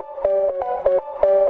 Thank you.